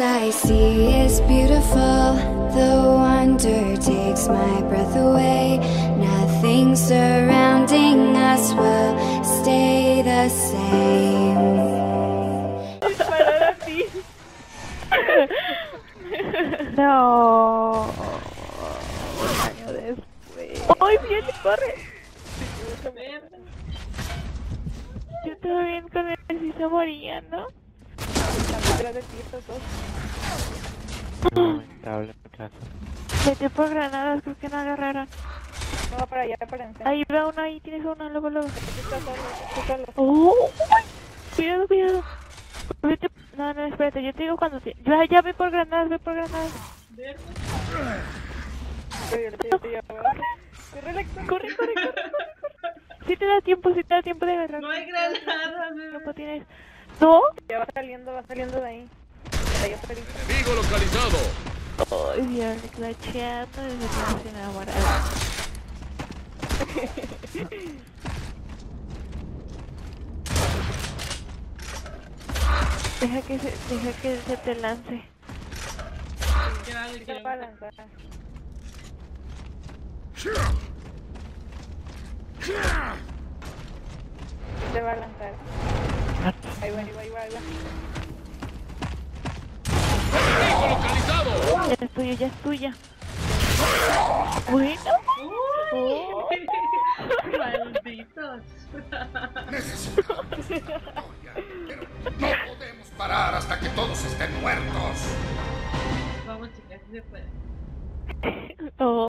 I see is beautiful. The wonder takes my breath away. Nothing surrounding us will stay the same. Disparar a ti. No. Un año después. ¡Ay, viene, corre! Yo estaba bien con él si se moría, ¿no? Están detrás de ti estos dos. Lamentable por granadas, creo que no agarraron. No va para allá, para enfrente. Ahí va uno, ahí tienes uno, luego, luego. ¡Oh! Cuidado, cuidado. Vete. No, no, espérate, yo te digo cuando te... Ya, ya, ve por granadas, ve por granadas. Corre, Corre, corre, corre. Si te da tiempo, si te da tiempo de agarrar. No hay granadas, tiempo tienes? ¿No? Ya va saliendo, va saliendo de ahí. Enemigo localizado. Ay, Dios, clacheando desde que se enamorada. Deja que se, deja que se te lance. ¿Qué vale? ¿Qué vale? lanzar. Se va a lanzar. Ahí va, ahí va, ahí va, ahí va. Enemigo localizado. Ya es tuyo, ya es tuya. Bueno. Oh. Malditos. Necesitamos victoria, pero no podemos parar hasta que todos estén muertos. Vamos, chicas, si se puede. Oh.